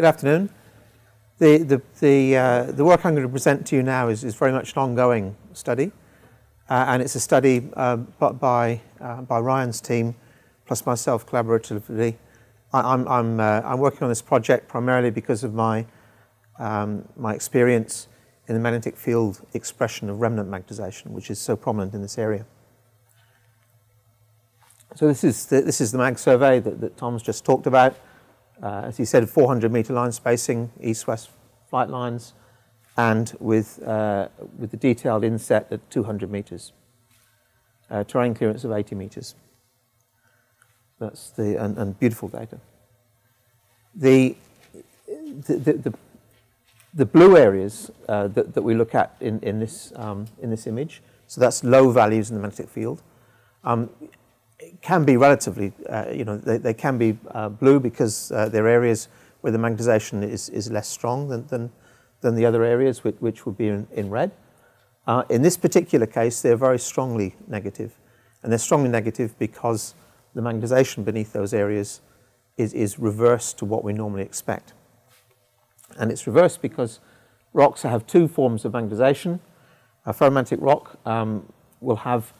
Good afternoon. The, the, the, uh, the work I'm going to present to you now is, is very much an ongoing study, uh, and it's a study uh, by, by Ryan's team, plus myself collaboratively. I, am I'm, I'm, uh, I'm working on this project primarily because of my, um, my experience in the magnetic field expression of remnant magnetization, which is so prominent in this area. So this is the, this is the mag survey that, that Tom's just talked about. Uh, as he said, 400 meter line spacing, east-west flight lines, and with, uh, with the detailed inset at 200 meters. Uh, terrain clearance of 80 meters. That's the, and, and beautiful data. The, the, the, the, the blue areas uh, that, that we look at in, in, this, um, in this image, so that's low values in the magnetic field. Um, can be relatively, uh, you know, they, they can be uh, blue because uh, they're areas where the magnetization is, is less strong than, than, than the other areas, which, which would be in, in red. Uh, in this particular case, they're very strongly negative. and they're strongly negative because the magnetization beneath those areas is, is reversed to what we normally expect. And it's reversed because rocks have two forms of magnetization. A ferromagnetic rock um, will have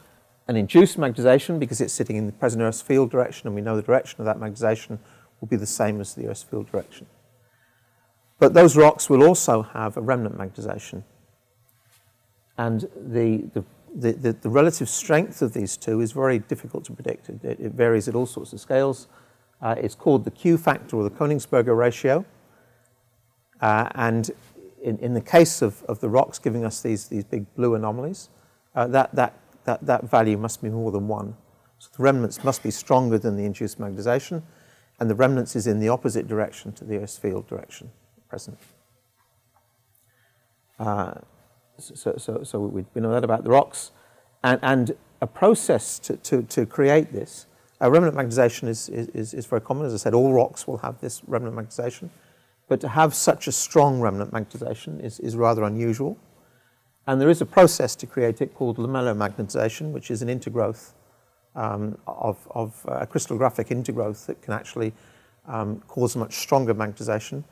an induced magnetization because it's sitting in the present Earth's field direction, and we know the direction of that magnetization will be the same as the Earth's field direction. But those rocks will also have a remnant magnetization. And the, the, the, the, the relative strength of these two is very difficult to predict. It, it varies at all sorts of scales. Uh, it's called the Q factor or the Königsberger ratio. Uh, and in, in the case of, of the rocks giving us these, these big blue anomalies, uh, that, that that, that value must be more than 1. So the remnants must be stronger than the induced magnetization, and the remnants is in the opposite direction to the Earth's field direction present. Uh, so, so, so we, we, know that about the rocks. And, and a process to, to, to create this, uh, remnant magnetization is, is, is very common. As I said, all rocks will have this remnant magnetization. But to have such a strong remnant magnetization is, is rather unusual. And there is a process to create it called lamellomagnetization, which is an intergrowth um, of, of uh, a crystallographic intergrowth that can actually um, cause much stronger magnetization.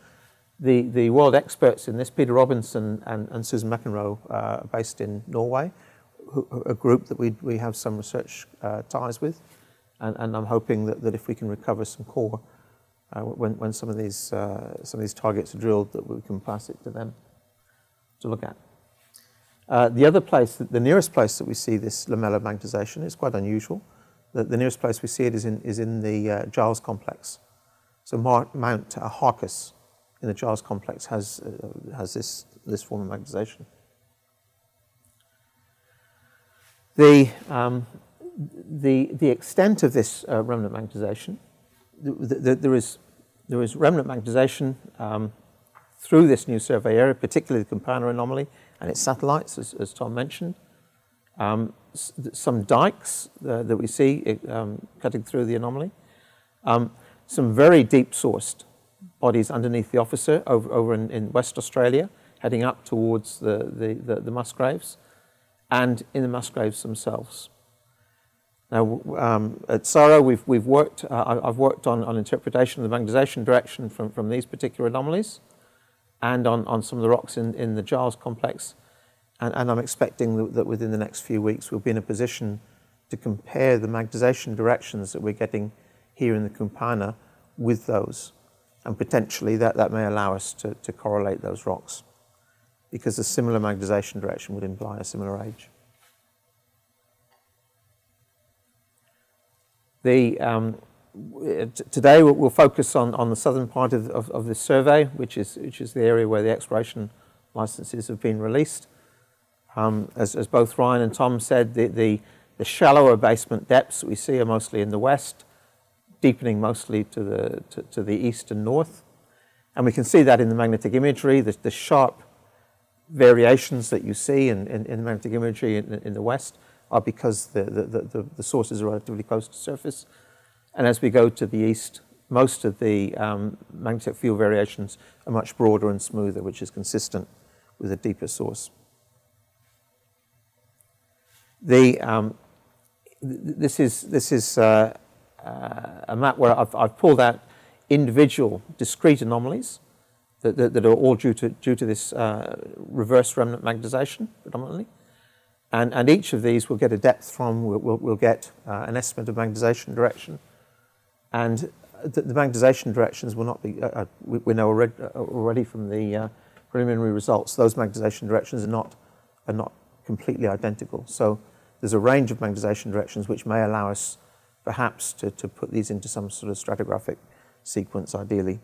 The, the world experts in this, Peter Robinson and, and Susan McEnroe, uh, based in Norway, who, a group that we, we have some research uh, ties with. And, and, I'm hoping that, that if we can recover some core uh, when, when some, of these, uh, some of these targets are drilled, that we can pass it to them to look at. Uh, the other place, the nearest place that we see this lamellar magnetization is quite unusual. The, the, nearest place we see it is in, is in the uh, Giles complex. So Mar Mount Harcus in the Giles complex has, uh, has this, this form of magnetization. The, um, the, the extent of this uh, remnant magnetization, the, the, there, is, there is remnant magnetization um, through this new survey area, particularly the Coompana anomaly, and its satellites, as, as Tom mentioned. Um, some dikes uh, that we see um, cutting through the anomaly. Um, some very deep sourced bodies underneath the officer over, over in, in, West Australia, heading up towards the, the, the, the Musgraves, and in the Musgraves themselves. Now, um, at SARA, we've, we've worked, uh, I've worked on, on interpretation of the magnetization direction from, from these particular anomalies and on, on some of the rocks in, in the Giles complex. And, and I'm expecting that, within the next few weeks we'll be in a position to compare the magnetization directions that we're getting here in the Coompana with those. And potentially that, that may allow us to, to correlate those rocks because a similar magnetization direction would imply a similar age. The, um, today we'll focus on, on the southern part of, of, of, this survey, which is, which is the area where the exploration licenses have been released. Um, as, as, both Ryan and Tom said, the, the, the, shallower basement depths we see are mostly in the west, deepening mostly to the, to, to the east and north. And we can see that in the magnetic imagery, the, the sharp variations that you see in, in, in the magnetic imagery in, in, the west are because the, the, the, the sources are relatively close to surface and as we go to the east, most of the um, magnetic field variations are much broader and smoother, which is consistent with a deeper source. The, um, this is, this is uh, uh, a map where I've, I've, pulled out individual discrete anomalies that, that, that, are all due to, due to this uh, reverse remnant magnetization predominantly. And, and each of these will get a depth from, we'll, we'll, we'll get uh, an estimate of magnetization direction. And the, the magnetization directions will not be, uh, uh we, we, know already, uh, already from the uh, preliminary results, those magnetization directions are not, are not completely identical. So there's a range of magnetization directions which may allow us perhaps to, to put these into some sort of stratigraphic sequence ideally.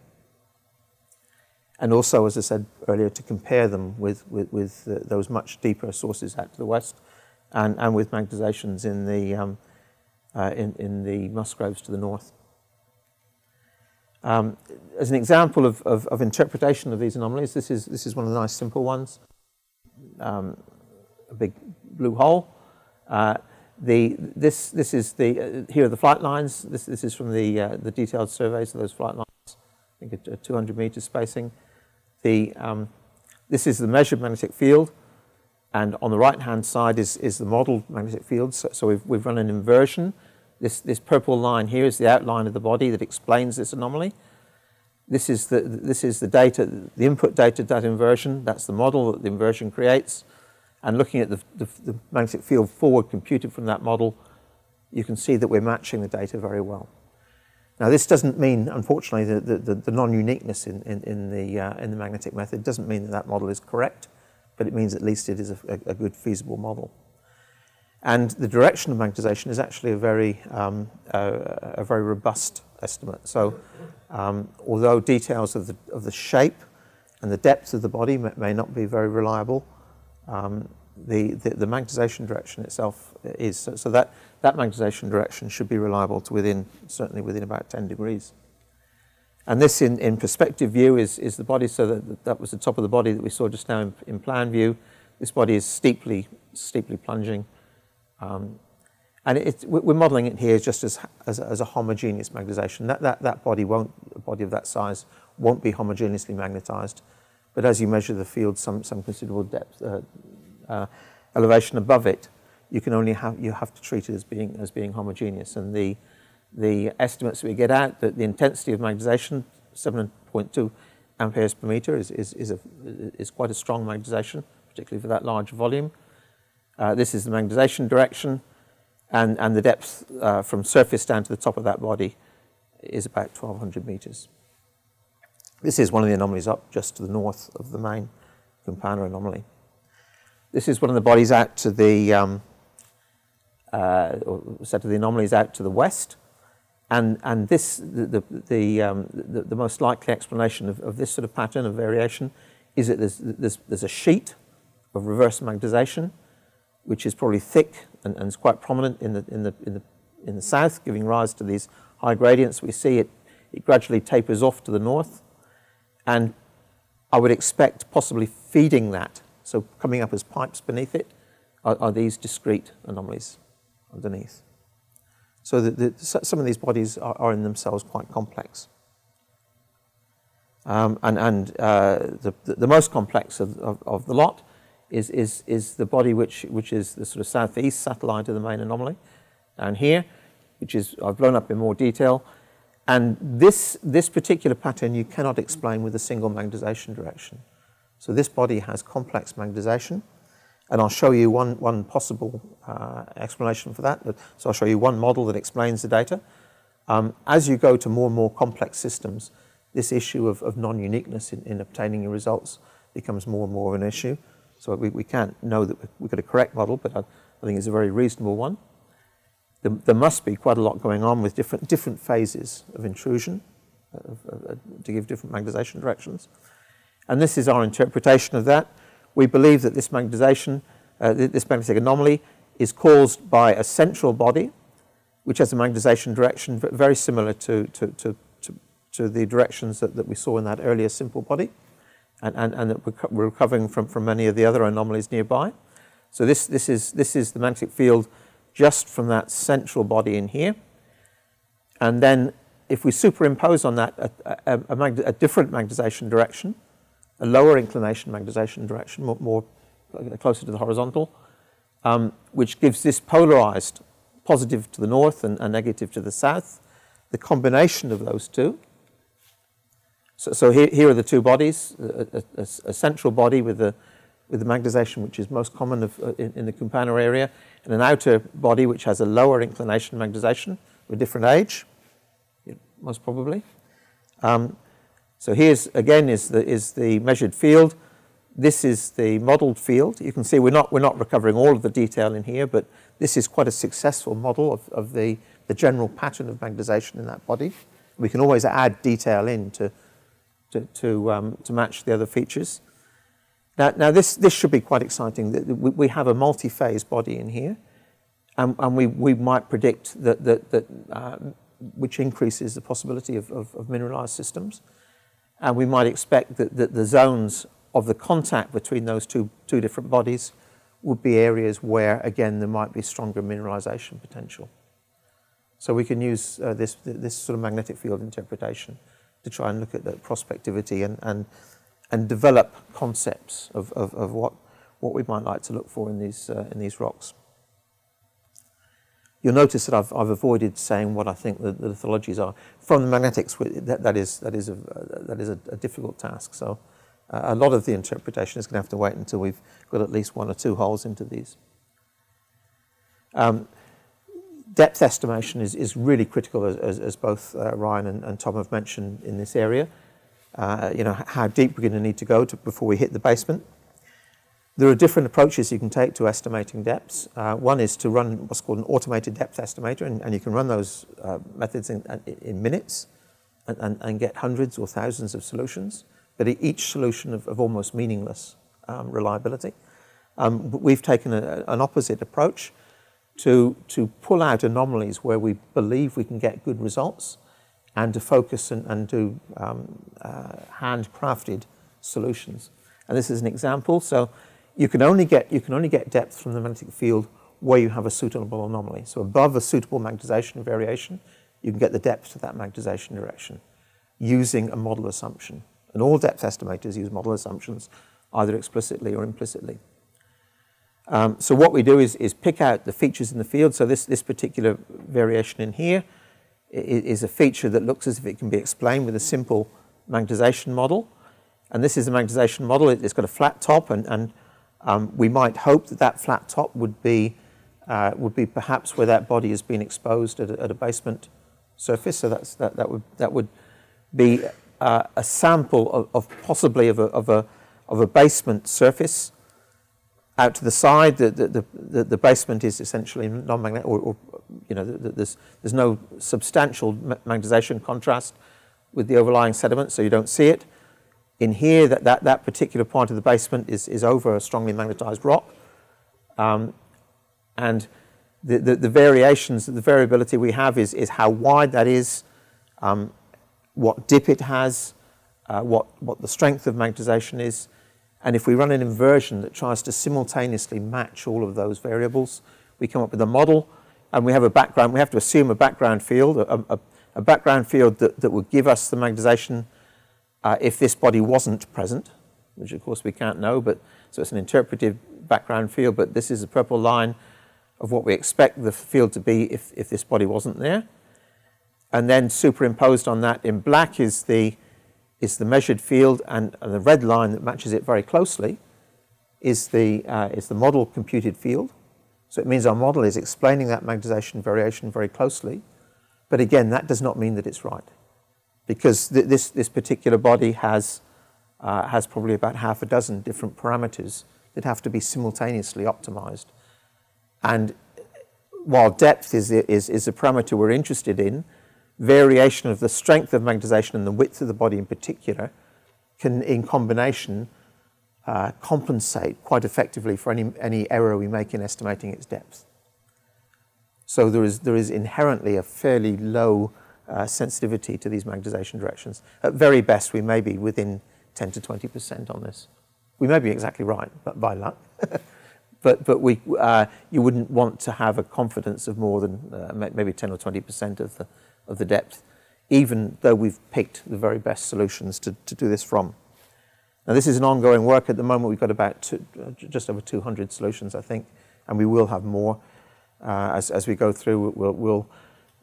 And also, as I said earlier, to compare them with, with, with uh, those much deeper sources out to the west and, and with magnetizations in the, um, uh, in, in the Musgraves to the north. Um, as an example of, of, of, interpretation of these anomalies, this is, this is one of the nice simple ones. Um, a big blue hole. Uh, the, this, this is the, uh, here are the flight lines. This, this is from the, uh, the detailed surveys of those flight lines, I think a 200 meter spacing. The, um, this is the measured magnetic field, and on the right-hand side is, is the modeled magnetic field. So, so, we've, we've run an inversion. This, this purple line here is the outline of the body that explains this anomaly. This is the, this is the data, the input data that inversion. That's the model that the inversion creates. And looking at the, the, the, magnetic field forward computed from that model, you can see that we're matching the data very well. Now, this doesn't mean, unfortunately, the, the, the non-uniqueness in, in, in, the, uh, in the magnetic method doesn't mean that that model is correct, but it means at least it is a, a good feasible model. And the direction of magnetization is actually a very, um, uh, a very robust estimate. So um, although details of the, of the shape and the depth of the body may, may not be very reliable, um, the, the, the, magnetization direction itself is. So, so, that, that magnetization direction should be reliable to within, certainly within about 10 degrees. And this in, in perspective view is, is the body, so that, that was the top of the body that we saw just now in, in plan view. This body is steeply, steeply plunging. Um, and it, we're modeling it here just as, as, as a homogeneous magnetization. That, that, that body won't, a body of that size won't be homogeneously magnetized. But as you measure the field some, some considerable depth, uh, uh, elevation above it, you can only have, you have to treat it as being, as being homogeneous. And the, the estimates we get out, that the intensity of magnetization, 7.2 amperes per meter, is, is, is, a, is quite a strong magnetization, particularly for that large volume. Uh, this is the magnetization direction, and, and the depth uh, from surface down to the top of that body is about 1,200 meters. This is one of the anomalies up just to the north of the main Coompana anomaly. This is one of the bodies out to the, um, uh, set of the anomalies out to the west. And, and this, the, the, the, um, the, the, most likely explanation of, of this sort of pattern of variation is that there's, there's, there's a sheet of reverse magnetization, which is probably thick and, and is quite prominent in the, in, the, in, the, in the south, giving rise to these high gradients. We see it, it gradually tapers off to the north. And I would expect possibly feeding that, so coming up as pipes beneath it, are, are these discrete anomalies underneath. So the, the, some of these bodies are, are, in themselves quite complex. Um, and and uh, the, the most complex of, of, of, the lot is, is, is the body which, which is the sort of southeast satellite of the main anomaly down here, which is, I've blown up in more detail, and this, this particular pattern you cannot explain with a single magnetization direction. So this body has complex magnetization, and I'll show you one, one possible uh, explanation for that. So I'll show you one model that explains the data. Um, as you go to more and more complex systems, this issue of, of non-uniqueness in, in, obtaining your results becomes more and more of an issue. So we, we can't know that we've got a correct model, but I, I think it's a very reasonable one there, there, must be quite a lot going on with different, different phases of intrusion to give different magnetization directions. And this is our interpretation of that. We believe that this magnetization, uh, this magnetic anomaly, is caused by a central body, which has a magnetization direction very similar to, to, to, to, to the directions that, that we saw in that earlier simple body, and, and, and that we're recovering from, from many of the other anomalies nearby. So this, this, is, this is the magnetic field just from that central body in here. And then if we superimpose on that a, a, a, a different magnetization direction, a lower inclination magnetization direction, more, more closer to the horizontal, um, which gives this polarized positive to the north and, and negative to the south. The combination of those two So, so here, here are the two bodies, a, a, a, central body with the, with the magnetization which is most common of, uh, in, in, the Coompana area, and an outer body which has a lower inclination magnetization with a different age, most probably. Um, so here's, again, is the, is the measured field. This is the modeled field. You can see we're not, we're not recovering all of the detail in here, but this is quite a successful model of, of the, the general pattern of magnetization in that body. We can always add detail in to, to, to, um, to match the other features. Now, now this, this should be quite exciting. We have a multi-phase body in here, and, and we, we might predict that, that, that uh, which increases the possibility of, of, of, mineralized systems. And we might expect that, that the zones of the contact between those two, two different bodies would be areas where, again, there might be stronger mineralization potential. So we can use uh, this, this sort of magnetic field interpretation to try and look at the prospectivity and, and, and develop concepts of, of, of what, what we might like to look for in these, uh, in these rocks. You'll notice that I've, I've avoided saying what I think the, the lithologies are. From the magnetics, that, that is, that is, a, that is a, a difficult task. So uh, a lot of the interpretation is going to have to wait until we've got at least one or two holes into these. Um, depth estimation is, is really critical, as, as, as both uh, Ryan and, and, Tom have mentioned in this area. Uh, you know, how deep we're going to need to go to before we hit the basement. There are different approaches you can take to estimating depths. Uh, one is to run what's called an automated depth estimator, and, and you can run those uh, methods in, in minutes and, and, and, get hundreds or thousands of solutions, but each solution of, of almost meaningless um, reliability. Um, we've taken a, an opposite approach to, to pull out anomalies where we believe we can get good results and to focus and, and do um, uh, handcrafted solutions. And this is an example. So you can only get, you can only get depth from the magnetic field where you have a suitable anomaly. So above a suitable magnetization variation, you can get the depth to that magnetization direction using a model assumption. And all depth estimators use model assumptions, either explicitly or implicitly. Um, so what we do is, is pick out the features in the field. So this, this particular variation in here is, is a feature that looks as if it can be explained with a simple magnetization model. And this is a magnetization model. It, has got a flat top, and, and um, we might hope that that flat top would be, uh, would be perhaps where that body has been exposed at a, at a basement surface. So that's, that, that, would, that would be uh, a sample of, of possibly of a, of, a, of a basement surface out to the side. The, the, the, the basement is essentially non-magnetic, or, or, you know, there's, there's no substantial magnetization contrast with the overlying sediment, so you don't see it. In here, that, that, that particular part of the basement is, is over a strongly magnetized rock. Um, and the, the, the, variations, the variability we have is, is how wide that is, um, what dip it has, uh, what, what the strength of magnetization is, and if we run an inversion that tries to simultaneously match all of those variables, we come up with a model and we have a background, we have to assume a background field, a, a, a background field that, that would give us the magnetization uh, if this body wasn't present, which of course we can't know, but so it's an interpretive background field, but this is a purple line of what we expect the field to be if, if this body wasn't there. And then superimposed on that in black is the is the measured field, and, and the red line that matches it very closely is the, uh, is the model computed field. So it means our model is explaining that magnetization variation very closely. But again, that does not mean that it's right. Because th this, this particular body has, uh, has probably about half a dozen different parameters that have to be simultaneously optimized. And while depth is, is, is a parameter we're interested in, variation of the strength of magnetization and the width of the body in particular can, in combination, uh, compensate quite effectively for any, any error we make in estimating its depth. So there is, there is inherently a fairly low uh, sensitivity to these magnetization directions. At very best, we may be within 10 to 20% on this. We may be exactly right, but by luck. but but we, uh, you wouldn't want to have a confidence of more than uh, maybe 10 or 20% of the, of the depth, even though we've picked the very best solutions to, to do this from. Now, this is an ongoing work. At the moment, we've got about two, uh, just over 200 solutions, I think, and we will have more uh, as, as we go through. We'll, we'll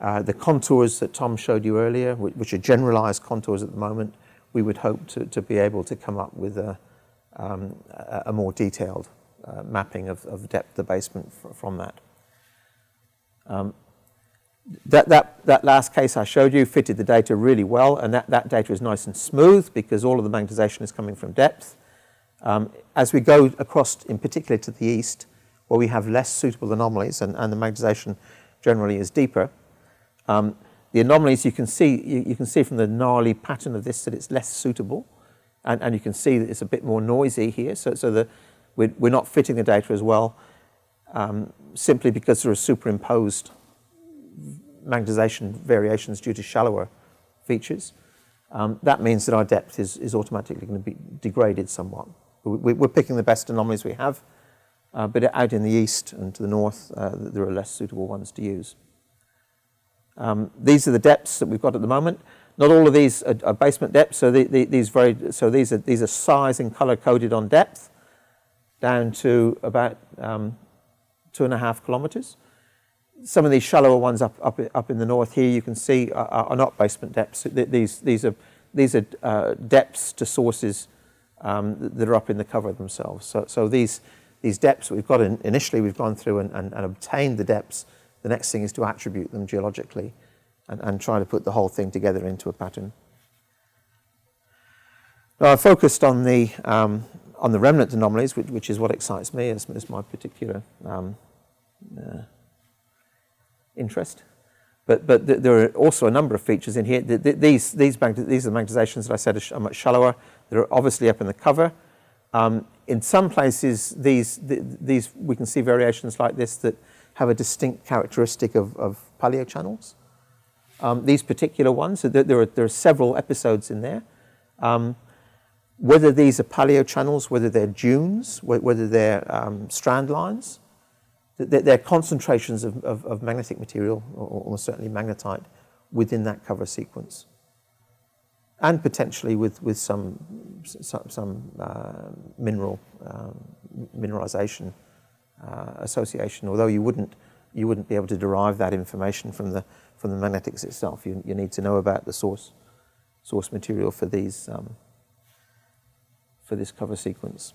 uh, the contours that Tom showed you earlier, which are generalized contours at the moment, we would hope to, to be able to come up with a, um, a, more detailed uh, mapping of, of depth of the basement from that. Um, that, that, that last case I showed you fitted the data really well, and that, that data is nice and smooth because all of the magnetization is coming from depth. Um, as we go across, in particular to the east, where we have less suitable anomalies and, and the magnetization generally is deeper, um, the anomalies you can see you, you, can see from the gnarly pattern of this that it's less suitable, and, and you can see that it's a bit more noisy here. So, so the, we're, we're not fitting the data as well, um, simply because there are superimposed magnetization variations due to shallower features. Um, that means that our depth is, is automatically going to be degraded somewhat. We, are picking the best anomalies we have, uh, but out in the east and to the north, uh, there are less suitable ones to use. Um, these are the depths that we've got at the moment. Not all of these are, are basement depths, so, the, the, these very, so these, are, these are size and color coded on depth down to about um, two and a half kilometers. Some of these shallower ones up, up, up in the north here, you can see, are, are not basement depths. These, these are, these are uh, depths to sources um, that are up in the cover themselves. So, so these, these depths we've got in, initially, we've gone through and, and, and obtained the depths the next thing is to attribute them geologically and, and try to put the whole thing together into a pattern. Now, I focused on the, um, on the remnant anomalies, which, which, is what excites me as, as my particular um, uh, interest. But, but th there are also a number of features in here. Th th these, these, these are the magnetizations that I said are, much shallower. They're obviously up in the cover. Um, in some places, these, these, we can see variations like this that have a distinct characteristic of, of paleochannels. Um, these particular ones, so there, are, there are several episodes in there. Um, whether these are paleo channels, whether they're dunes, whether they're um, strand lines, they're, they're concentrations of, of, of, magnetic material, or almost certainly magnetite, within that cover sequence. And potentially with, with some, some, some uh, mineral um, mineralization uh, association, although you wouldn't, you wouldn't be able to derive that information from the, from the magnetics itself. You, you need to know about the source, source material for, these, um, for this cover sequence.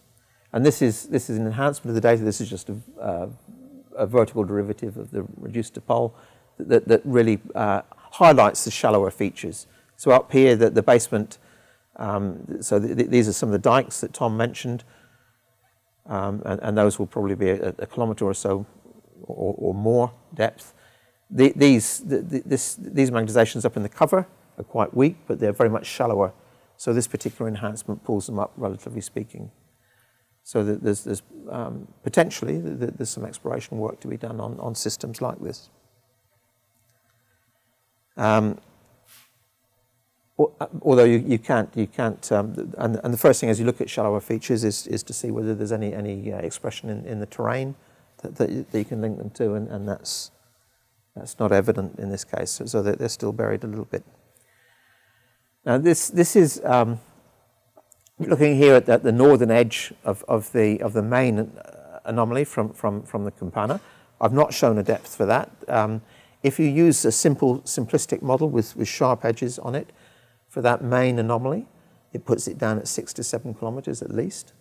And this is, this is an enhancement of the data. This is just a, uh, a vertical derivative of the reduced to pole that, that really uh, highlights the shallower features. So up here, the, the basement, um, so these are some of the dikes that Tom mentioned um, and, and, those will probably be a, a kilometre or so or, or more depth. The, these, the, this, these magnetizations up in the cover are quite weak, but they're very much shallower. So this particular enhancement pulls them up, relatively speaking. So there's, there's um, potentially there's some exploration work to be done on, on systems like this. Um, uh, although you, you can't, you can't um, and, and the first thing as you look at shallower features is, is to see whether there's any, any uh, expression in, in the terrain that, that, you, that you can link them to, and, and that's, that's not evident in this case, so, so they're, still buried a little bit. Now this, this is um, looking here at the, the, northern edge of, of, the, of the main anomaly from, from, from the Coompana. I've not shown a depth for that. Um, if you use a simple, simplistic model with, with sharp edges on it, for that main anomaly. It puts it down at six to seven kilometers at least.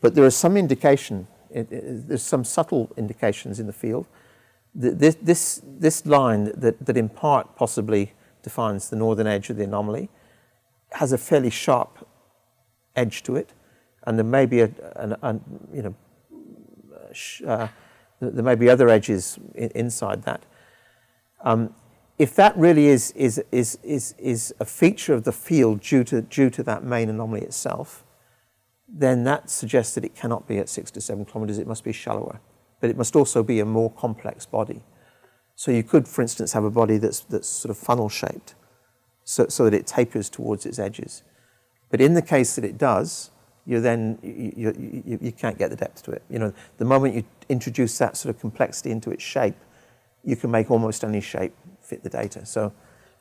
But there is some indication, it, it, there's some subtle indications in the field. That this, this, this line that, that in part possibly defines the northern edge of the anomaly has a fairly sharp edge to it, and there may be a, an, an you know, uh, there may be other edges in, inside that. Um, if that really is, is, is, is, is a feature of the field due to, due to that main anomaly itself, then that suggests that it cannot be at six to seven kilometers, it must be shallower. But it must also be a more complex body. So you could, for instance, have a body that's, that's sort of funnel shaped so, so that it tapers towards its edges. But in the case that it does, you then you, you, you, can't get the depth to it. You know, the moment you introduce that sort of complexity into its shape, you can make almost any shape fit the data. So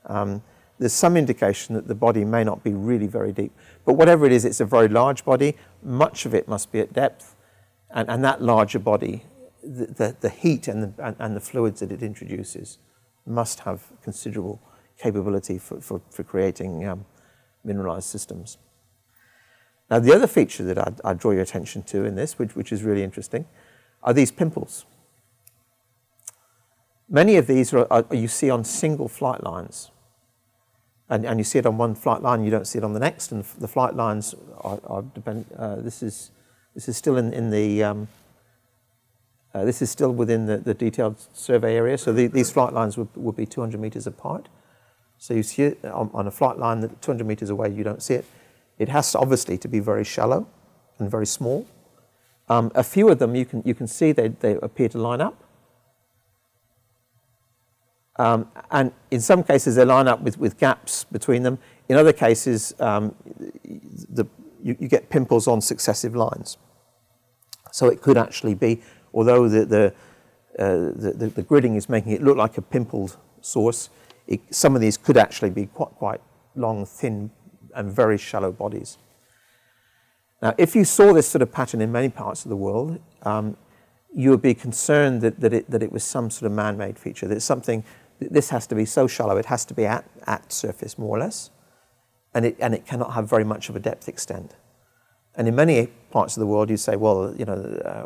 um, there's some indication that the body may not be really very deep. But whatever it is, it's a very large body. Much of it must be at depth. And, and that larger body, the, the, the heat and the, and, and, the fluids that it introduces must have considerable capability for, for, for creating um, mineralized systems. Now, the other feature that I'd, I'd draw your attention to in this, which, which is really interesting, are these pimples. Many of these are, are, you see on single flight lines. And, and you see it on one flight line, you don't see it on the next. And the flight lines are, are depend, uh, this, is, this is still in, in the, um, uh, this is still within the, the detailed survey area. So the, these flight lines would, would be 200 meters apart. So you see it on, on a flight line that 200 meters away, you don't see it. It has to, obviously to be very shallow and very small. Um, a few of them you can, you can see they, they appear to line up. Um, and in some cases, they line up with, with gaps between them. In other cases, um, the, you, you, get pimples on successive lines. So it could actually be, although the, the, uh, the, the, gridding is making it look like a pimpled source, it, some of these could actually be quite, quite long, thin, and very shallow bodies. Now, if you saw this sort of pattern in many parts of the world, um, you would be concerned that, that, it, that it was some sort of man-made feature, that something this has to be so shallow, it has to be at, at surface more or less, and it, and it cannot have very much of a depth extent. And in many parts of the world, you say, well, you know, uh,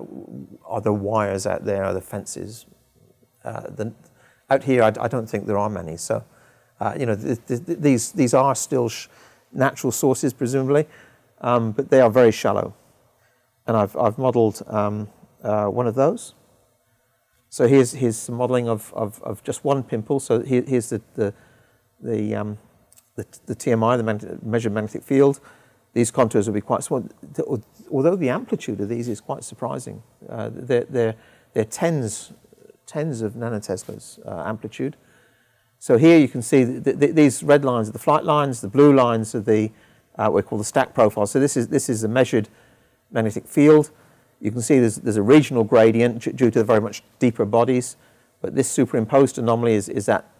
are there wires out there? Are there fences? Uh, the, out here, I, I, don't think there are many. So, uh, you know, th th these, these are still natural sources, presumably, um, but they are very shallow. And I've, I've modeled um, uh, one of those. So here's, here's some modeling of, of, of just one pimple. So here, here's the, the, the, um, the, the TMI, the mag measured magnetic field. These contours will be quite small, although the amplitude of these is quite surprising. Uh, they're, they're, they're tens, tens of nanoteslas uh, amplitude. So here you can see the, the, these red lines are the flight lines, the blue lines are the, uh, what we call the stack profile. So this is, this is a measured magnetic field. You can see there's, there's a regional gradient due to the very much deeper bodies, but this superimposed anomaly is, is, that,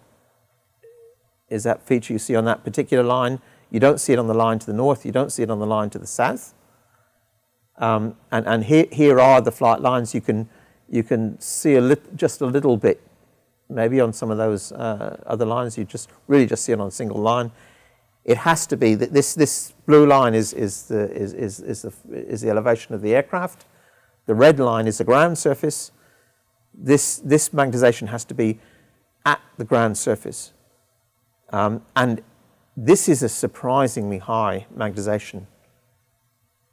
is that feature you see on that particular line. You don't see it on the line to the north, you don't see it on the line to the south. Um, and and here, here are the flight lines. You can, you can see a lit, just a little bit, maybe on some of those uh, other lines. You just really just see it on a single line. It has to be that this, this blue line is, is, the, is, is, is, the, is the elevation of the aircraft. The red line is the ground surface. This, this magnetization has to be at the ground surface. Um, and this is a surprisingly high magnetization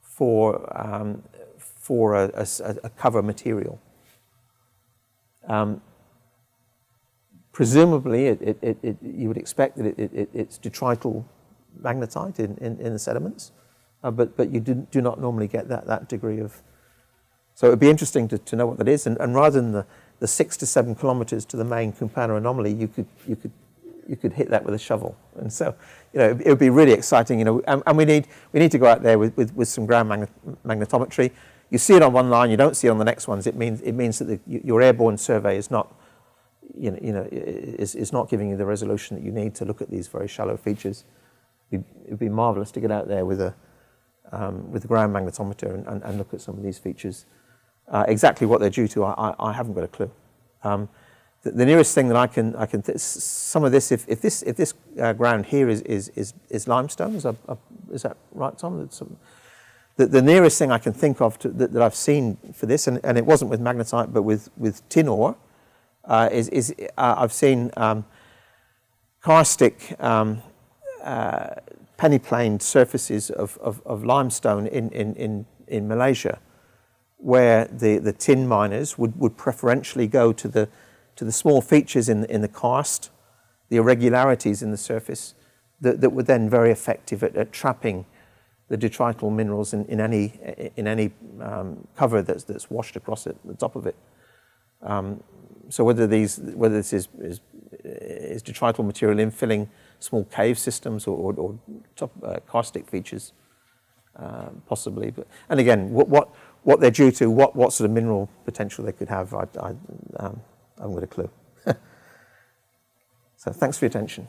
for, um, for a, a, a, cover material. Um, presumably, it, it, it, you would expect that it's detrital magnetite in, in, in the sediments, uh, but, but you do, do not normally get that, that degree of so it would be interesting to, to know what that is. And, and rather than the, the six to seven kilometers to the main Coompana anomaly, you could, you could, you could hit that with a shovel. And so, you know, it, would be really exciting, you know, and, and, we, need, we need to go out there with, with, with some ground magnet, magnetometry. You see it on one line, you don't see it on the next ones. It means, it means that the, your airborne survey is not, you know, you know is, is not giving you the resolution that you need to look at these very shallow features. It would be marvelous to get out there with a, um, with the ground magnetometer and, and, and, look at some of these features. Uh, exactly what they're due to, I, I, I haven't got a clue. Um, the, the, nearest thing that I can, I can some of this, if, if this, if this uh, ground here is, is, is, is limestone, is, a, a, is that right, Tom? Some, the, the, nearest thing I can think of to, that, that, I've seen for this, and, and, it wasn't with magnetite, but with, with tin ore, uh, is, is uh, I've seen um, karstic um, uh, surfaces of, of, of limestone in, in, in, in Malaysia where the, the tin miners would, would preferentially go to the, to the small features in, in the karst, the irregularities in the surface, that, that were then very effective at, at trapping the detrital minerals in, in any, in any um, cover that's, that's washed across it, the top of it. Um, so whether, these, whether this is, is, is detrital material infilling small cave systems or, or, or top, uh, karstic features, uh, possibly. But, and again, what, what, what they're due to, what, what sort of mineral potential they could have, I, I, um, I haven't got a clue. so thanks for your attention.